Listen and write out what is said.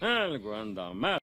Algo anda mal.